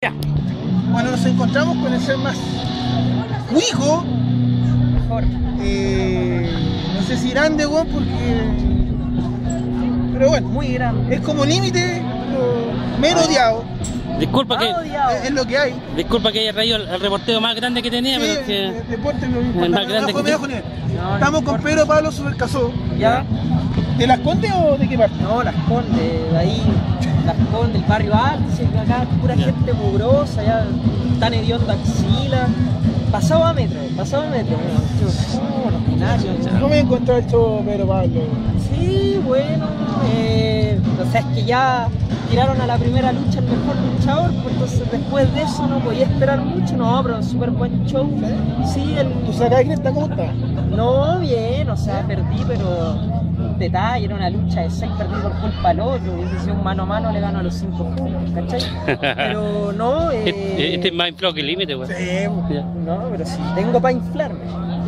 Ya. Bueno, nos encontramos con el ser más cuico. Mejor. eh, no sé si grande, weón, porque. Pero bueno, Muy grande. es como límite, pero merodeado. Disculpa que, Ah, odiado. Es, es lo que hay. disculpa que haya traído el, el reportero más grande que tenía, Sí, pero es que. deporte no es importa. más grande que- nivel. No, no Estamos con. Pedro Pablo Supercasó. ¿Ya? ¿De las Condes o de qué parte? No, Las Condes, de ahí, Las Condes, el barrio alto, si acá pura gente mugrosa, ya tan hediondo axila. Pasado a metro, pasado a metro, los binarios. ¿Cómo me encontró el show Pedro Pablo? Sí, bueno, eh, o sea, es que ya tiraron a la primera lucha el mejor luchador, pues entonces después de eso no podía esperar mucho, no, pero súper buen show. Sí, el, ¿Tú sacas quién está? ¿Cómo está? No, bien, o sea, perdí, pero detalle, era una lucha de seis, perdí por culpa al otro, hubiese sido un mano a mano, le gano a los cinco puntos, ¿cachai? Pero no, eh, Este, este es más inflado que el límite, weón. Sí, no, pero sí, tengo para inflarme,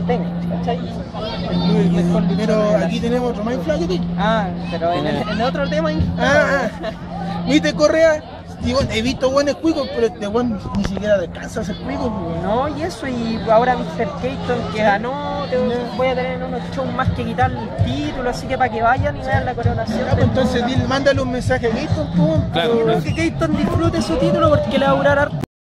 tengo, ¿cachai? El mejor luchador Pero la- aquí tenemos otro más inflado que tú. Ah, pero en, el, en otro tema Ah, ah. ¿Viste Correa? Digo, he visto buenos cuicos, pero este buen ni siquiera descansa ese cuico. No, y eso, y ahora Mr. Keaton que ganó, te- voy a tener unos shows más que quitarle el título, así que para que vayan y vean la coronación. Ya, pues, entonces dile, mándale un mensaje a Gator, pum. Claro, que Keaton disfrute su título porque le va a durar harto